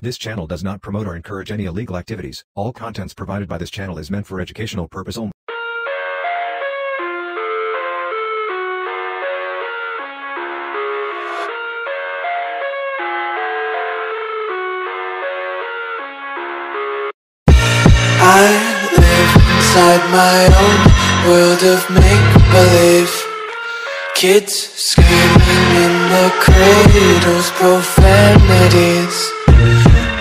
This channel does not promote or encourage any illegal activities. All contents provided by this channel is meant for educational purpose only. I live inside my own world of make-believe Kids screaming in the cradles, profanities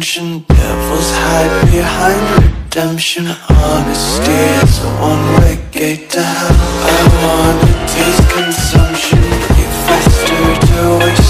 the tension. Devils hide behind redemption. Honesty is a one-way gate to hell. I wanna taste consumption, you faster to waste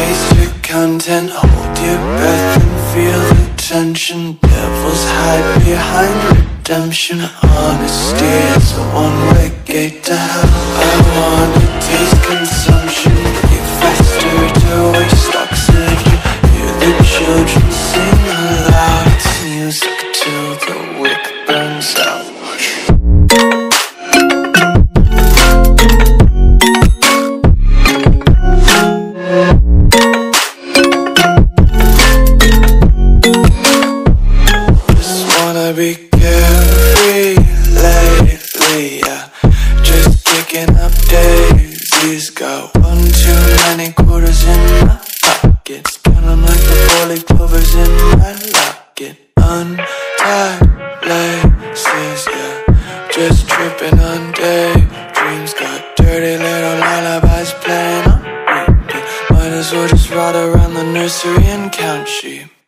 taste your content, hold your breath and feel the tension. Devils hide behind redemption. Honesty is a one-way gate to hell. I wanna taste consumption, you faster to waste like the in my locket. Untied laces, yeah. Just tripping on daydreams. Got dirty little lullabies playing on repeat. Might as well just ride around the nursery and count sheep.